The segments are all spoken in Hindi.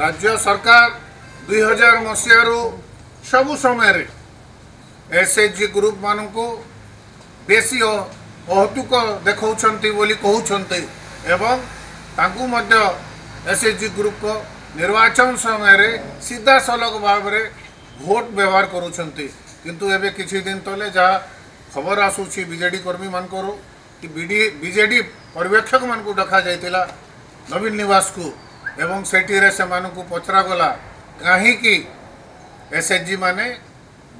ରାଜ୍ୟ ସରକାର ଦୁଇ ହଜାର ମସିହାରୁ ସବୁ ସମୟରେ ଏସ୍ଏଚ୍ଜି ଗ୍ରୁପ୍ମାନଙ୍କୁ ବେଶୀ ଅହତୁକ ଦେଖାଉଛନ୍ତି ବୋଲି କହୁଛନ୍ତି ଏବଂ ତାଙ୍କୁ ମଧ୍ୟ ଏସ୍ଏଚ୍ଜି ଗ୍ରୁପ୍ଙ୍କ ନିର୍ବାଚନ ସମୟରେ ସିଧାସଳଖ ଭାବରେ ଭୋଟ ବ୍ୟବହାର କରୁଛନ୍ତି କିନ୍ତୁ ଏବେ କିଛି ଦିନ ତଳେ ଯାହା ଖବର ଆସୁଛି ବିଜେଡ଼ି କର୍ମୀମାନଙ୍କରୁ କି ବିଜେଡ଼ି ପର୍ଯ୍ୟବେକ୍ଷକମାନଙ୍କୁ ଡକାଯାଇଥିଲା ନବୀନ ନିବାସକୁ एवं सेठी से पचरा गला कहीं एस एच जी मैंने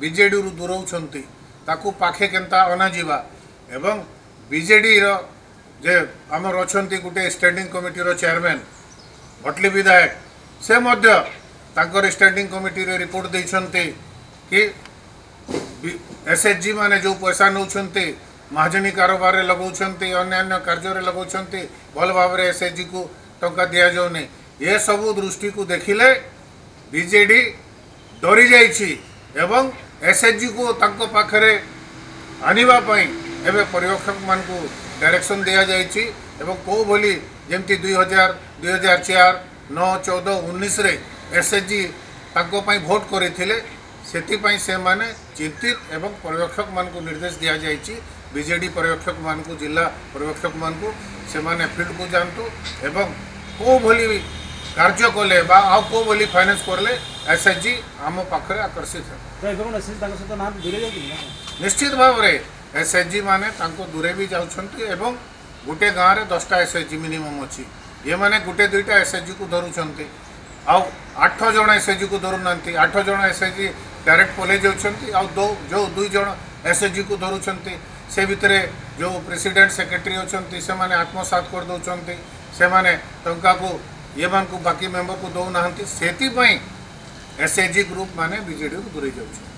विजे रु दूरौंटू पाखे केन्ता अनाजा एवं विजेडर जे आमर अच्छा गोटे स्टैंडिंग कमिटर चेयरमैन भटली विधायक से मध्यर स्टैंडिंग कमिटी रिपोर्ट दे कि एस एच जी मैंने जो पैसा नौ महाजनी कारबारे लगे अन्न्य कार्य लगे भल भाव एस एच जी को टाँग दि जाऊनी ଏ ସବୁ ଦୃଷ୍ଟିକୁ ଦେଖିଲେ ବିଜେଡ଼ି ଡରିଯାଇଛି ଏବଂ ଏସ୍ଏଚ୍ଜିକୁ ତାଙ୍କ ପାଖରେ ଆଣିବା ପାଇଁ ଏବେ ପର୍ଯ୍ୟବେକ୍ଷକମାନଙ୍କୁ ଡାଇରେକ୍ସନ୍ ଦିଆଯାଇଛି ଏବଂ କେଉଁଭଳି ଯେମିତି ଦୁଇ ହଜାର ଦୁଇ ହଜାର ଚାର ନଅ ଚଉଦ ଉଣେଇଶରେ ଏସ୍ଏଚ୍ଜି ତାଙ୍କ ପାଇଁ ଭୋଟ୍ କରିଥିଲେ ସେଥିପାଇଁ ସେମାନେ ଚିନ୍ତିତ ଏବଂ ପର୍ଯ୍ୟବେକ୍ଷକମାନଙ୍କୁ ନିର୍ଦ୍ଦେଶ ଦିଆଯାଇଛି ବିଜେଡ଼ି ପର୍ଯ୍ୟବେକ୍ଷକମାନଙ୍କୁ ଜିଲ୍ଲା ପର୍ଯ୍ୟବେକ୍ଷକମାନଙ୍କୁ ସେମାନେ ଫିଲ୍ଡକୁ ଯାଆନ୍ତୁ ଏବଂ କେଉଁଭଳି कार्य कले बोली फाइनेंस कले एस एच जी आम पाखे आकर्षित निश्चित भाव एस एच जी मैंने दूरे भी जाए गोटे गाँव में दसटा एस एच जी मिनिमम अच्छी ये मैंने गोटे दुईटा एस एच जी को धरुंच आठ जन एस एच जी को धरू ना आठ जन एस एच जी डायरेक्ट पल जो दुईज एस एच जी को धरुंच से भितर जो प्रेसिडेंट सेक्रेटरी अच्छा से आत्मसात करदे से टाक ये बाकी मेम्बर को दौना से एस ग्रुप मैंने को दूरे जा